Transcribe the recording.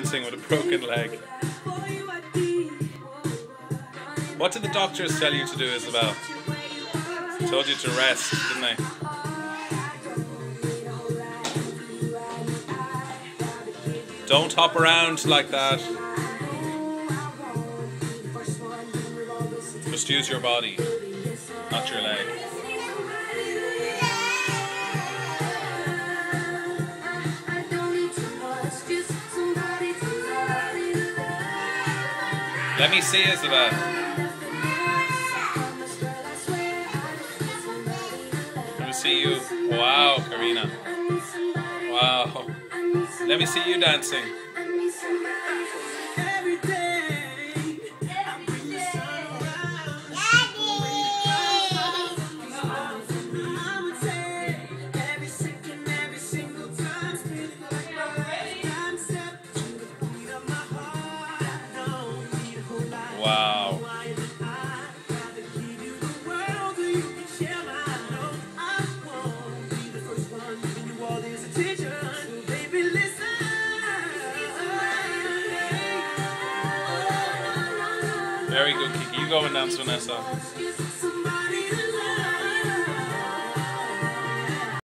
dancing with a broken leg. What did the doctors tell you to do, Isabelle? Told you to rest, didn't they? Don't hop around like that. Just use your body, not your leg. Let me see, Isabelle. Let me see you. Wow, Karina. Wow. Let me see you dancing. Very good, Kiki. You go and dance, Vanessa.